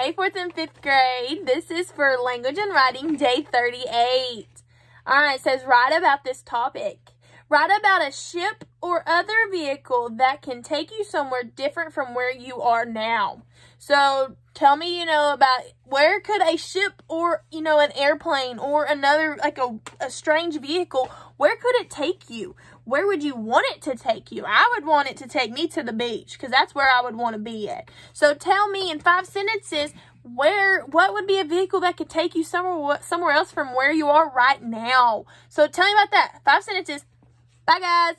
Hey, fourth and fifth grade. This is for language and writing, day 38. All right, it says write about this topic. Write about a ship or other vehicle that can take you somewhere different from where you are now. So tell me, you know, about where could a ship or, you know, an airplane or another, like a, a strange vehicle, where could it take you? Where would you want it to take you? I would want it to take me to the beach because that's where I would want to be at. So tell me in five sentences, where what would be a vehicle that could take you somewhere somewhere else from where you are right now so tell me about that five sentences bye guys